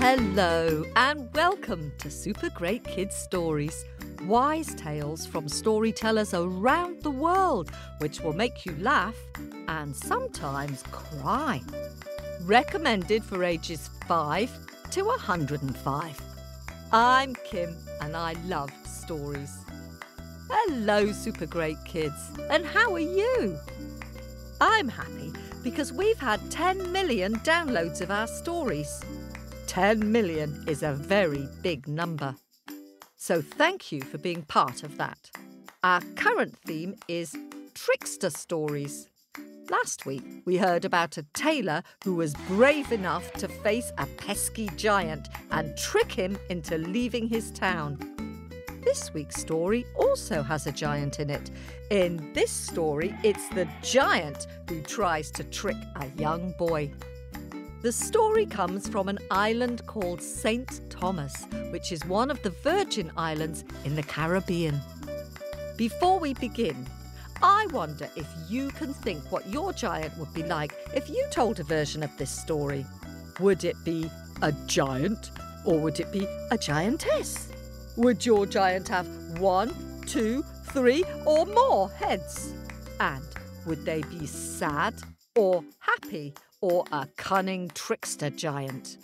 Hello, and welcome to Super Great Kids Stories, wise tales from storytellers around the world, which will make you laugh and sometimes cry. Recommended for ages 5 to 105. I'm Kim, and I love stories. Hello, Super Great Kids, and how are you? I'm happy because we've had 10 million downloads of our stories. 10 million is a very big number. So thank you for being part of that. Our current theme is trickster stories. Last week, we heard about a tailor who was brave enough to face a pesky giant and trick him into leaving his town. This week's story also has a giant in it. In this story, it's the giant who tries to trick a young boy. The story comes from an island called St. Thomas, which is one of the Virgin Islands in the Caribbean. Before we begin, I wonder if you can think what your giant would be like if you told a version of this story. Would it be a giant or would it be a giantess? Would your giant have one, two, three, or more heads? And would they be sad or happy or a cunning trickster giant?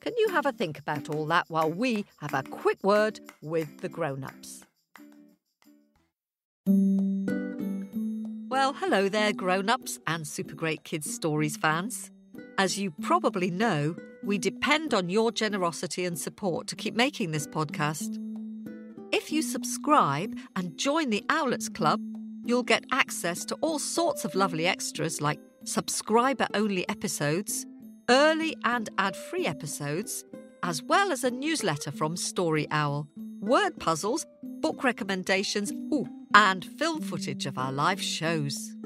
Can you have a think about all that while we have a quick word with the grown ups? Well, hello there, grown ups and Super Great Kids Stories fans. As you probably know, we depend on your generosity and support to keep making this podcast. If you subscribe and join the Owlets Club, you'll get access to all sorts of lovely extras like subscriber only episodes, early and ad free episodes, as well as a newsletter from Story Owl, word puzzles, book recommendations, ooh, and film footage of our live shows.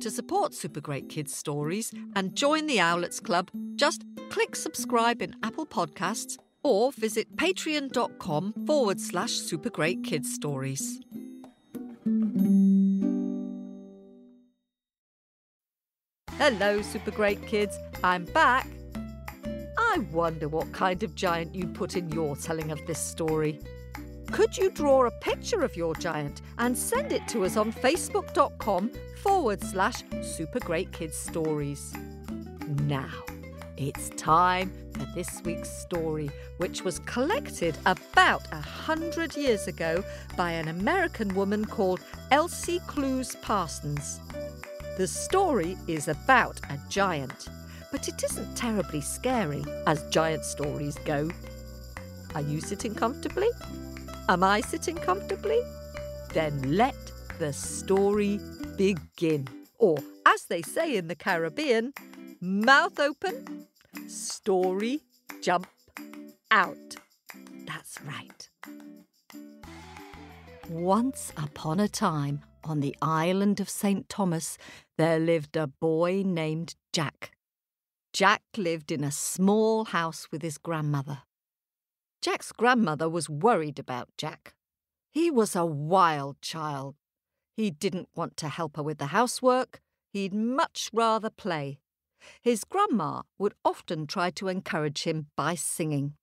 To support Super Great Kids Stories and join the Owlets Club, just click subscribe in Apple Podcasts or visit patreon.com forward slash super great kids stories. Hello, super great kids. I'm back. I wonder what kind of giant you'd put in your telling of this story. Could you draw a picture of your giant and send it to us on facebook.com forward slash super great kids stories? Now, it's time for this week's story, which was collected about a hundred years ago by an American woman called Elsie Clews Parsons. The story is about a giant, but it isn't terribly scary as giant stories go. Are you sitting comfortably? Am I sitting comfortably? Then let the story begin. Or, as they say in the Caribbean, mouth open, story jump out. That's right. Once upon a time, on the island of St. Thomas, there lived a boy named Jack. Jack lived in a small house with his grandmother. Jack's grandmother was worried about Jack. He was a wild child. He didn't want to help her with the housework. He'd much rather play. His grandma would often try to encourage him by singing.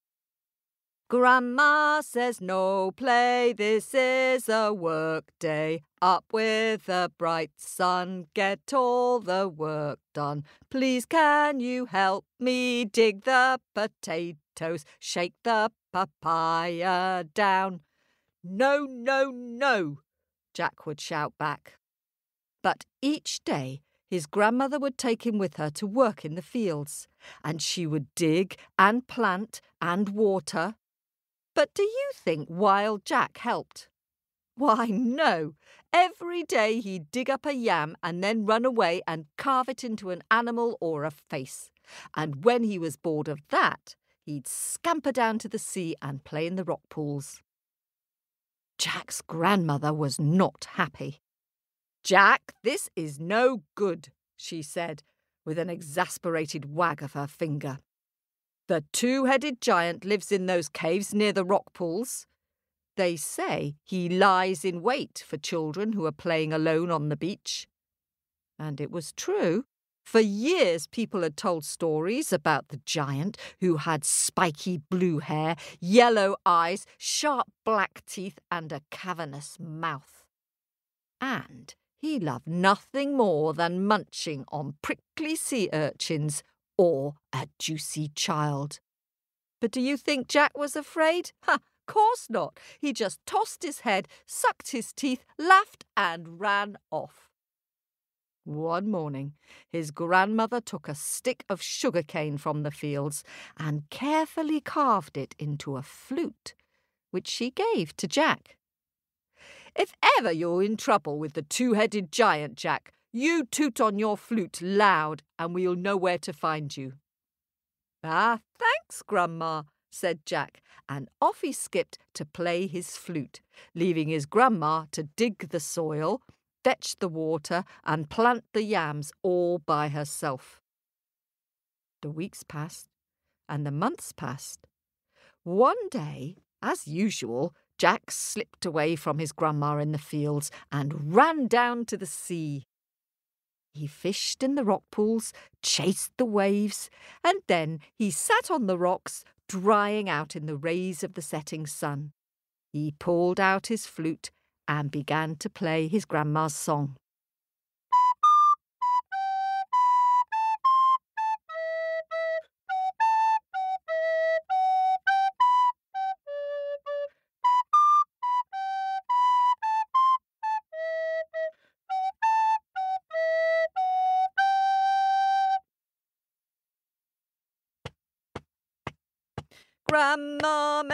Grandma says no play, this is a work day. Up with the bright sun, get all the work done. Please can you help me dig the potatoes, shake the papaya down? No, no, no, Jack would shout back. But each day his grandmother would take him with her to work in the fields, and she would dig and plant and water but do you think Wild Jack helped? Why, no. Every day he'd dig up a yam and then run away and carve it into an animal or a face. And when he was bored of that, he'd scamper down to the sea and play in the rock pools. Jack's grandmother was not happy. Jack, this is no good, she said, with an exasperated wag of her finger. The two headed giant lives in those caves near the rock pools. They say he lies in wait for children who are playing alone on the beach. And it was true. For years, people had told stories about the giant who had spiky blue hair, yellow eyes, sharp black teeth, and a cavernous mouth. And he loved nothing more than munching on prickly sea urchins or a juicy child. But do you think Jack was afraid? Ha! Course not. He just tossed his head, sucked his teeth, laughed, and ran off. One morning, his grandmother took a stick of sugar cane from the fields and carefully carved it into a flute, which she gave to Jack. If ever you're in trouble with the two headed giant, Jack, you toot on your flute loud and we'll know where to find you. Ah, thanks, Grandma, said Jack, and off he skipped to play his flute, leaving his grandma to dig the soil, fetch the water, and plant the yams all by herself. The weeks passed, and the months passed. One day, as usual, Jack slipped away from his grandma in the fields and ran down to the sea. He fished in the rock pools, chased the waves, and then he sat on the rocks, drying out in the rays of the setting sun. He pulled out his flute and began to play his grandma's song.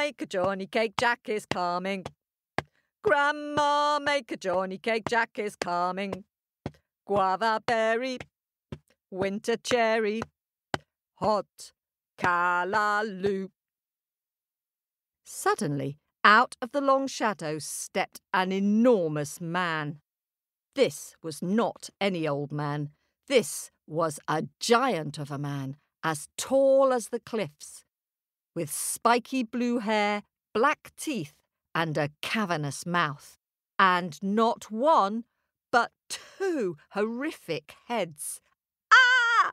Make a Johnny cake, Jack is coming. Grandma, make a Johnny cake, Jack is coming. Guava berry, winter cherry, hot callaloo. Suddenly, out of the long shadows stepped an enormous man. This was not any old man. This was a giant of a man, as tall as the cliffs with spiky blue hair, black teeth, and a cavernous mouth, and not one, but two horrific heads. Ah!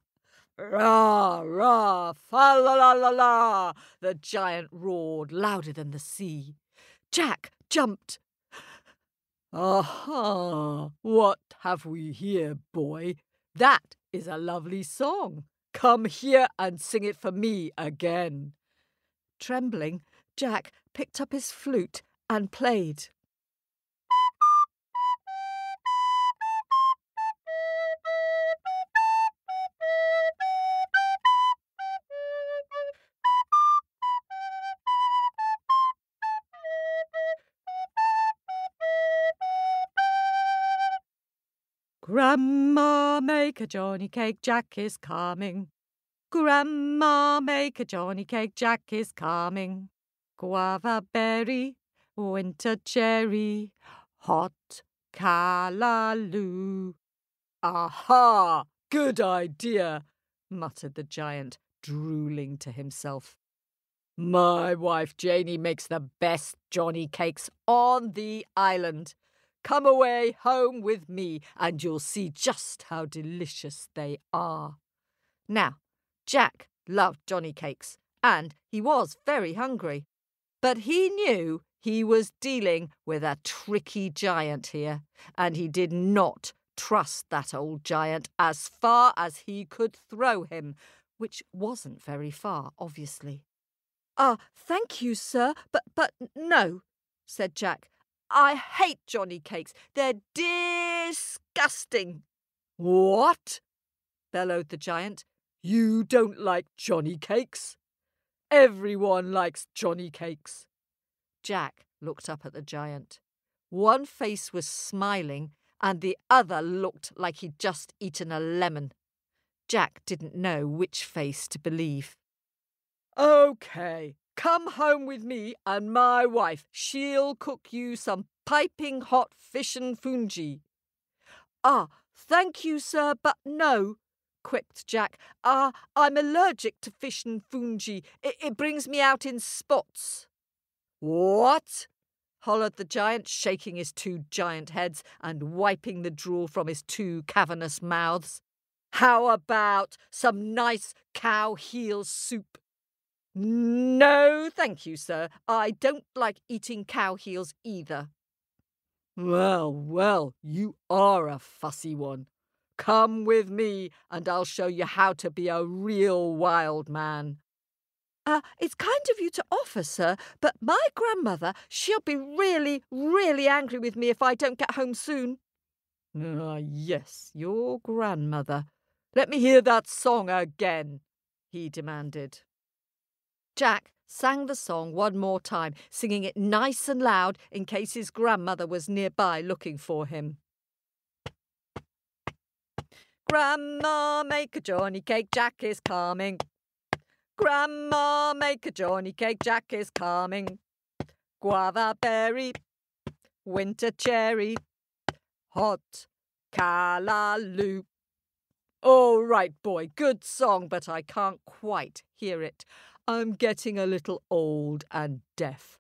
Rah, rah, fa la la la la! The giant roared louder than the sea. Jack jumped. Aha! What have we here, boy? That is a lovely song. Come here and sing it for me again. Trembling, Jack picked up his flute and played. Grandma, make a Johnny cake, Jack is coming. Grandma, make a Johnny cake, Jack is coming. Guava berry, winter cherry, hot callaloo. Aha! Good idea, muttered the giant, drooling to himself. My wife Janie makes the best Johnny cakes on the island. Come away home with me, and you'll see just how delicious they are. Now, Jack loved Johnny cakes, and he was very hungry. But he knew he was dealing with a tricky giant here, and he did not trust that old giant as far as he could throw him, which wasn't very far, obviously. Ah, thank you, sir, but but no, said Jack. I hate Johnny cakes. They're disgusting. What? bellowed the giant. You don't like Johnny cakes? Everyone likes Johnny cakes. Jack looked up at the giant. One face was smiling, and the other looked like he'd just eaten a lemon. Jack didn't know which face to believe. OK, come home with me and my wife. She'll cook you some piping hot fish and fungi. Ah, thank you, sir, but no, quipped Jack. Ah, I'm allergic to fish and fungi. It, it brings me out in spots. What? hollered the giant, shaking his two giant heads and wiping the drool from his two cavernous mouths. How about some nice cow heel soup? No, thank you, sir. I don't like eating cow heels either. Well, well, you are a fussy one. Come with me, and I'll show you how to be a real wild man. Uh, it's kind of you to offer, sir, but my grandmother, she'll be really, really angry with me if I don't get home soon. Ah, yes, your grandmother. Let me hear that song again, he demanded. Jack sang the song one more time, singing it nice and loud in case his grandmother was nearby looking for him. Grandma, make a johnny cake, Jack is coming. Grandma, make a johnny cake, Jack is coming. Guava berry, winter cherry, hot callaloo. All right, boy, good song, but I can't quite hear it. I'm getting a little old and deaf.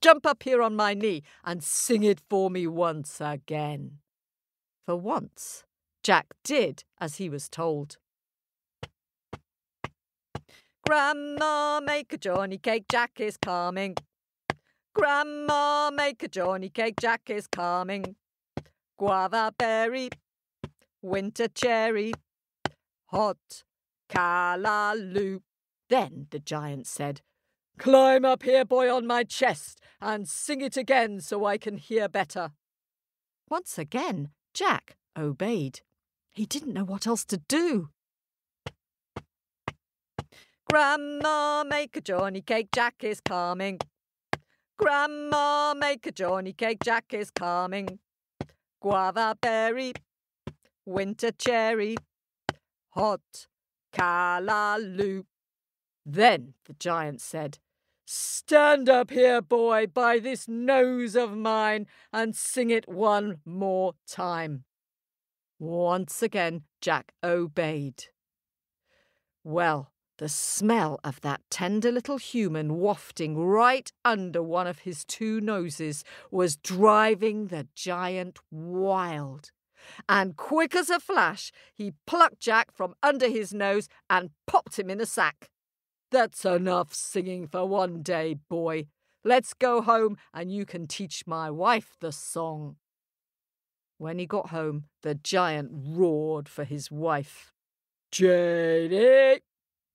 Jump up here on my knee and sing it for me once again. For once, Jack did as he was told. Grandma, make a johnny cake, Jack is coming. Grandma, make a johnny cake, Jack is coming. Guava berry, winter cherry, hot callaloo. Then the giant said, Climb up here, boy, on my chest, and sing it again so I can hear better. Once again, Jack obeyed. He didn't know what else to do. Grandma, make a johnny cake, Jack is coming. Grandma, make a johnny cake, Jack is coming. Guava berry, winter cherry, hot callaloo. Then the giant said, Stand up here, boy, by this nose of mine, and sing it one more time. Once again, Jack obeyed. Well, the smell of that tender little human wafting right under one of his two noses was driving the giant wild. And quick as a flash, he plucked Jack from under his nose and popped him in a sack. That's enough singing for one day, boy. Let's go home and you can teach my wife the song. When he got home, the giant roared for his wife. Janie,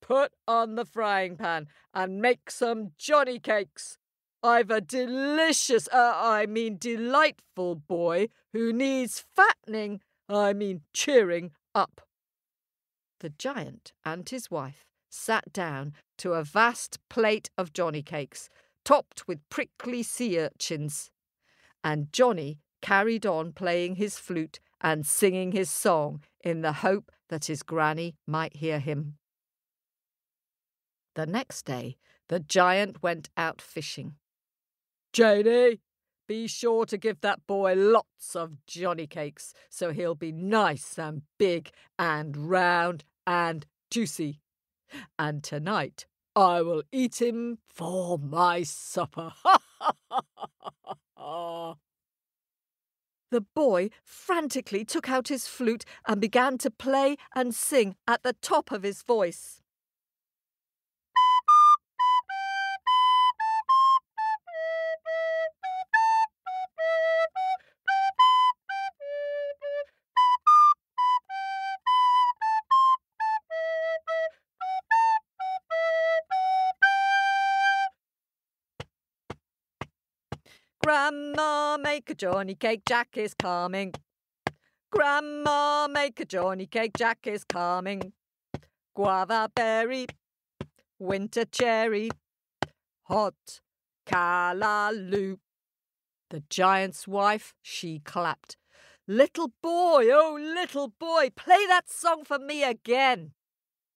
put on the frying pan and make some Johnny cakes. I've a delicious, uh, I mean delightful boy who needs fattening, I mean cheering up. The giant and his wife sat down to a vast plate of Johnny cakes, topped with prickly sea urchins. And Johnny carried on playing his flute and singing his song in the hope that his granny might hear him. The next day, the giant went out fishing. Janie, be sure to give that boy lots of Johnny cakes so he'll be nice and big and round and juicy. And tonight I will eat him for my supper. The boy frantically took out his flute and began to play and sing at the top of his voice. Grandma, make a Johnny cake, Jack is coming. Grandma, make a Johnny cake, Jack is coming. Guava berry, winter cherry, hot callaloo. The giant's wife, she clapped. Little boy, oh little boy, play that song for me again.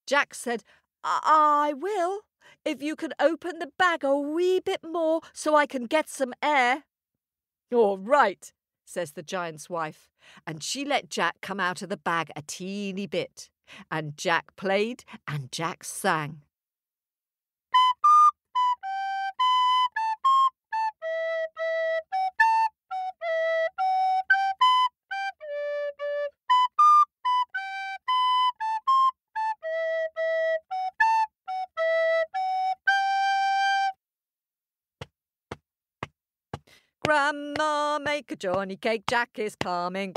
Jack said, I, I will if you can open the bag a wee bit more so I can get some air. All right, says the giant's wife, and she let Jack come out of the bag a teeny bit. And Jack played and Jack sang. Make a Johnny cake, Jack is coming.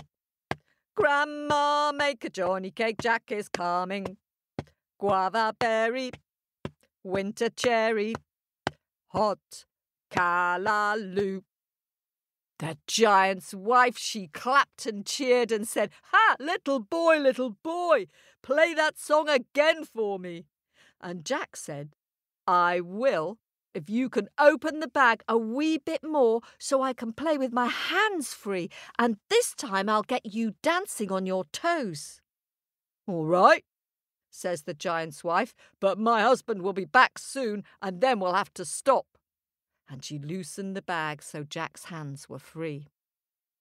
Grandma, make a Johnny cake, Jack is coming. Guava berry, winter cherry, hot callaloo. The giant's wife, she clapped and cheered and said, Ha, little boy, little boy, play that song again for me. And Jack said, I will, if you can open the bag a wee bit more so I can play with my hands free, and this time I'll get you dancing on your toes. All right, says the giant's wife, but my husband will be back soon, and then we'll have to stop and she loosened the bag so Jack's hands were free.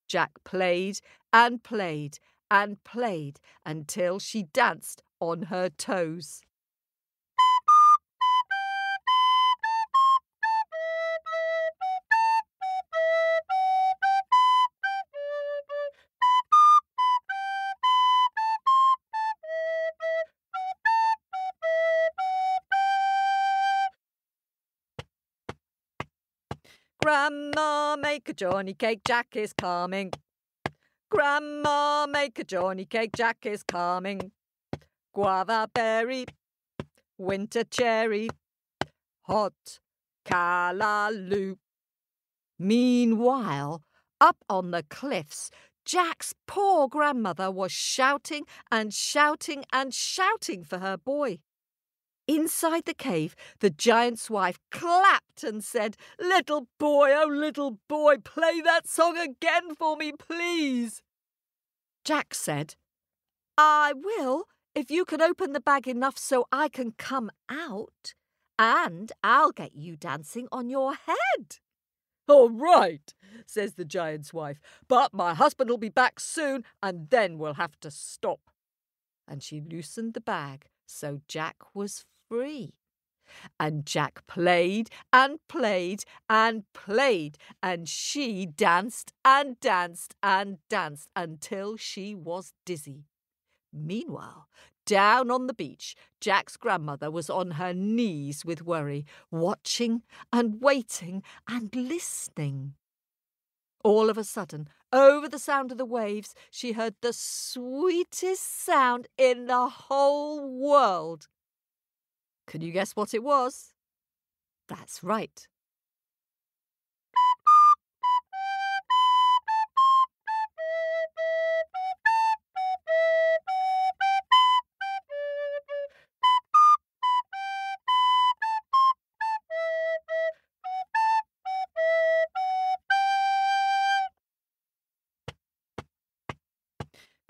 Jack played and played and played until she danced on her toes. Make a Johnny cake, Jack is coming. Grandma, make a Johnny cake, Jack is coming. Guava berry, winter cherry, hot callaloo. Meanwhile, up on the cliffs, Jack's poor grandmother was shouting and shouting and shouting for her boy. Inside the cave, the giant's wife clapped and said, Little boy, oh little boy, play that song again for me, please. Jack said, I will, if you can open the bag enough so I can come out, and I'll get you dancing on your head. All right, says the giant's wife, but my husband'll be back soon, and then we'll have to stop. And she loosened the bag so Jack was free. And Jack played and played and played, and she danced and danced and danced until she was dizzy. Meanwhile, down on the beach, Jack's grandmother was on her knees with worry, watching and waiting and listening. All of a sudden, over the sound of the waves, she heard the sweetest sound in the whole world. Can you guess what it was? That's right.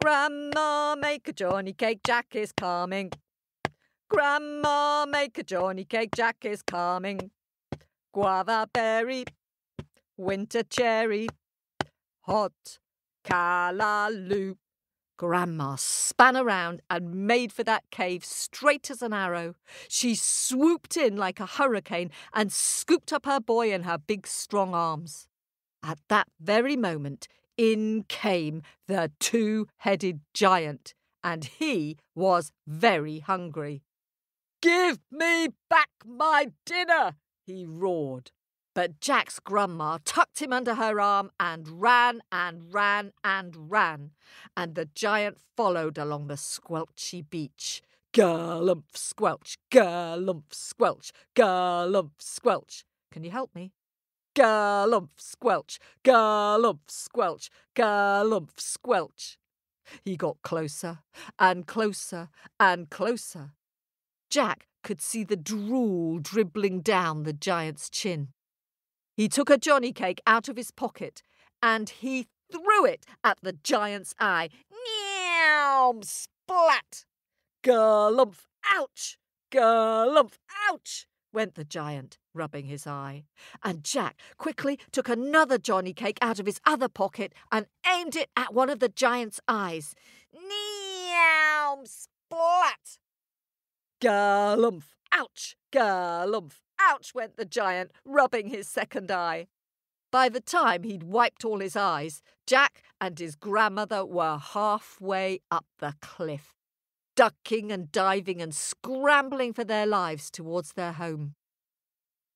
Grandma, make a Johnny cake, Jack is coming. Grandma, make a Johnny cake, Jack is coming. Guava berry, winter cherry, hot callaloo. Grandma span around and made for that cave straight as an arrow. She swooped in like a hurricane and scooped up her boy in her big strong arms. At that very moment, in came the two headed giant, and he was very hungry. Give me back my dinner, he roared. But Jack's grandma tucked him under her arm and ran and ran and ran, and the giant followed along the squelchy beach. Galumph squelch, galumph squelch, galumph squelch. Can you help me? Galumph squelch, galumph squelch, galumph squelch. He got closer and closer and closer Jack could see the drool dribbling down the giant's chin. He took a Johnny cake out of his pocket and he threw it at the giant's eye. Meow! Splat! Galumph! Ouch! Galumph! Ouch! went the giant, rubbing his eye. And Jack quickly took another Johnny cake out of his other pocket and aimed it at one of the giant's eyes. Meow! Splat! Galumph! Ouch! Galumph! Ouch! went the giant, rubbing his second eye. By the time he'd wiped all his eyes, Jack and his grandmother were halfway up the cliff, ducking and diving and scrambling for their lives towards their home.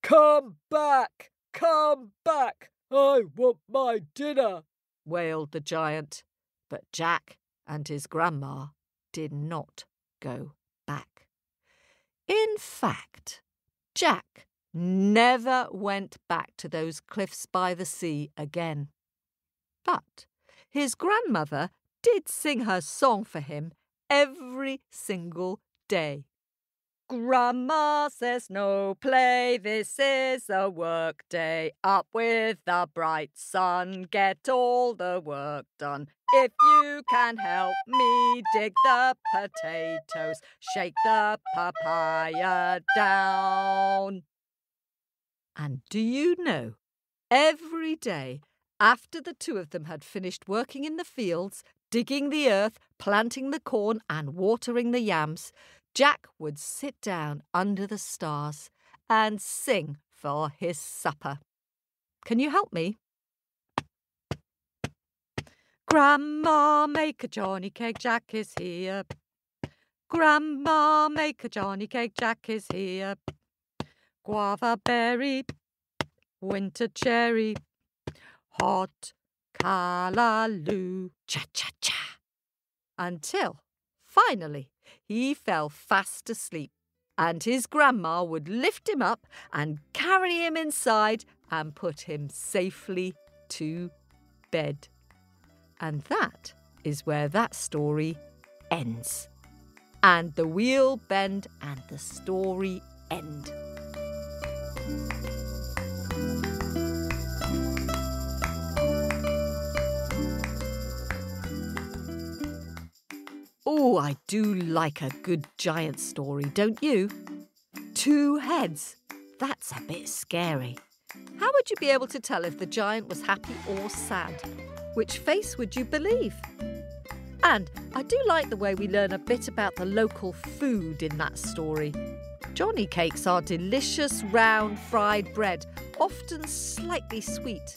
Come back! Come back! I want my dinner, wailed the giant. But Jack and his grandma did not go. In fact, Jack never went back to those cliffs by the sea again. But his grandmother did sing her song for him every single day. Grandma says no play, this is a work day. Up with the bright sun, get all the work done. If you can help me dig the potatoes, shake the papaya down. And do you know, every day after the two of them had finished working in the fields, digging the earth, planting the corn, and watering the yams, Jack would sit down under the stars and sing for his supper. Can you help me? Grandma, make a Johnny cake, Jack is here. Grandma, make a Johnny cake, Jack is here. Guava berry, winter cherry, hot callaloo, cha cha cha. Until, finally, he fell fast asleep, and his grandma would lift him up and carry him inside and put him safely to bed. And that is where that story ends. And the wheel bend and the story end. Oh, I do like a good giant story, don't you? Two heads. That's a bit scary. How would you be able to tell if the giant was happy or sad? Which face would you believe? And I do like the way we learn a bit about the local food in that story. Johnny cakes are delicious round fried bread, often slightly sweet.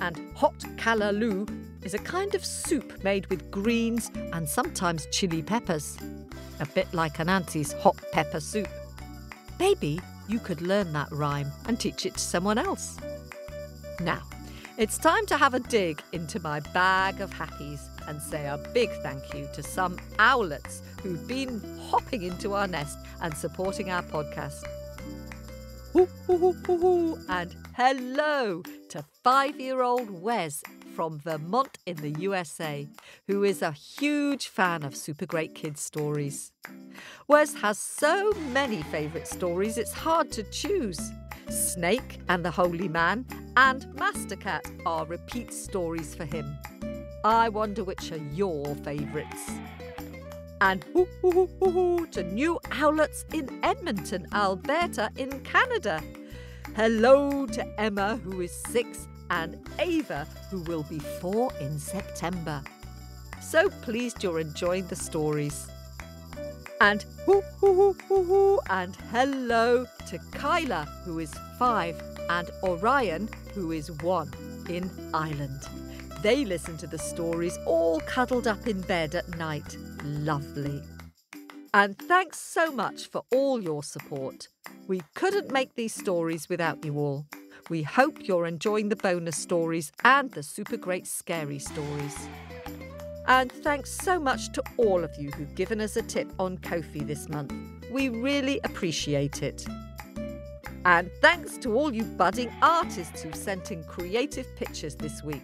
And hot callaloo is a kind of soup made with greens and sometimes chili peppers. A bit like an auntie's hot pepper soup. Maybe you could learn that rhyme and teach it to someone else. Now, it's time to have a dig into my bag of happies and say a big thank you to some owlets who've been hopping into our nest and supporting our podcast. And hello to five year old Wes from Vermont in the USA, who is a huge fan of Super Great Kids stories. Wes has so many favourite stories, it's hard to choose. Snake and the Holy Man and Mastercat are repeat stories for him. I wonder which are your favourites. And hoo, hoo, hoo, hoo, to new owlets in Edmonton, Alberta, in Canada. Hello to Emma, who is six, and Ava, who will be four in September. So pleased you're enjoying the stories. And hoo hoo hoo hoo hoo and hello to Kyla, who is five, and Orion, who is one, in Ireland. They listen to the stories all cuddled up in bed at night. Lovely. And thanks so much for all your support. We couldn't make these stories without you all. We hope you're enjoying the bonus stories and the super great scary stories. And thanks so much to all of you who've given us a tip on Ko-fi this month. We really appreciate it. And thanks to all you budding artists who sent in creative pictures this week.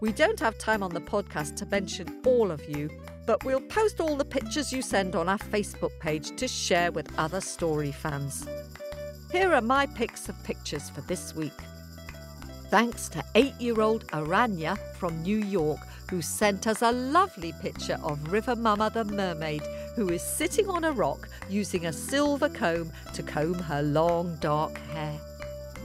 We don't have time on the podcast to mention all of you, but we'll post all the pictures you send on our Facebook page to share with other story fans. Here are my picks of pictures for this week. Thanks to eight year old Aranya from New York, who sent us a lovely picture of River Mama the mermaid, who is sitting on a rock using a silver comb to comb her long dark hair.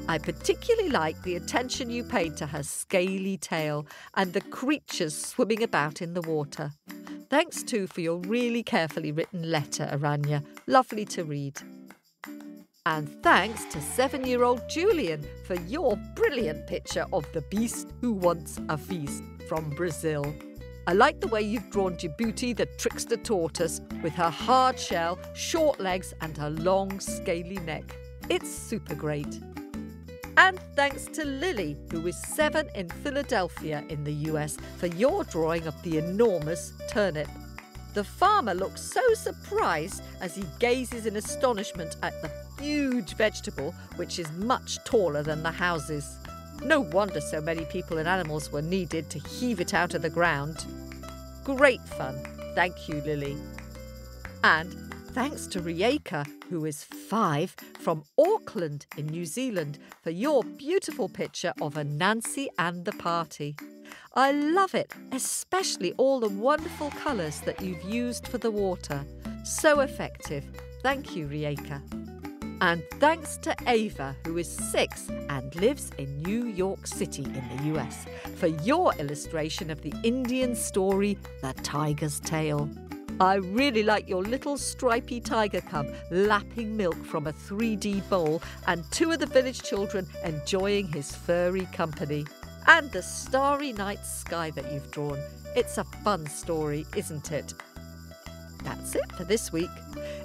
I particularly like the attention you paid to her scaly tail and the creatures swimming about in the water. Thanks too for your really carefully written letter, Aranya. Lovely to read. And thanks to seven year old Julian for your brilliant picture of the beast who wants a feast from Brazil. I like the way you've drawn Jabuti, the trickster tortoise, with her hard shell, short legs, and her long, scaly neck. It's super great. And thanks to Lily, who is seven in Philadelphia in the US, for your drawing of the enormous turnip. The farmer looks so surprised as he gazes in astonishment at the huge vegetable, which is much taller than the houses. No wonder so many people and animals were needed to heave it out of the ground. Great fun. Thank you, Lily. And thanks to Rieka, who is five, from Auckland in New Zealand, for your beautiful picture of Anansi and the party. I love it, especially all the wonderful colours that you've used for the water. So effective. Thank you, Rieka. And thanks to Ava, who is six and lives in New York City in the US, for your illustration of the Indian story, The Tiger's Tail. I really like your little stripy tiger cub lapping milk from a 3D bowl and two of the village children enjoying his furry company. And the starry night sky that you've drawn. It's a fun story, isn't it? That's it for this week.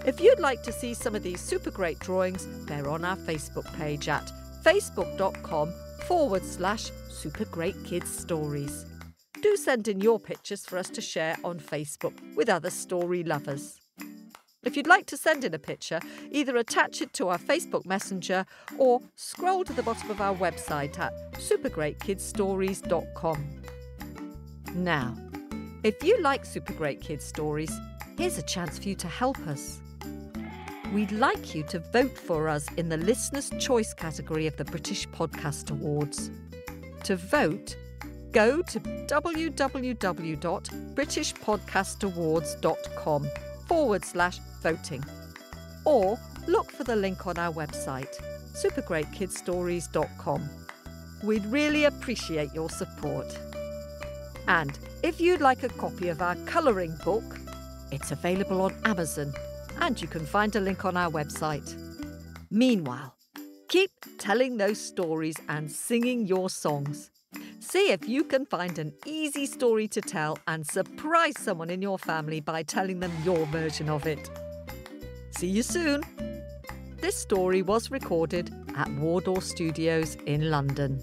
If you'd like to see some of these super great drawings, they're on our Facebook page at facebook.com forward slash super great kids stories. Do send in your pictures for us to share on Facebook with other story lovers. If you'd like to send in a picture, either attach it to our Facebook Messenger or scroll to the bottom of our website at supergreatkidsstories.com. Now, if you like Super Great Kids Stories, here's a chance for you to help us. We'd like you to vote for us in the Listener's Choice category of the British Podcast Awards. To vote, go to www.britishpodcastawards.com forward slash voting. Or look for the link on our website, supergreatkidsstories.com. We'd really appreciate your support. And if you'd like a copy of our colouring book, it's available on Amazon and you can find a link on our website. Meanwhile, keep telling those stories and singing your songs. See if you can find an easy story to tell and surprise someone in your family by telling them your version of it. See you soon. This story was recorded at Wardour Studios in London.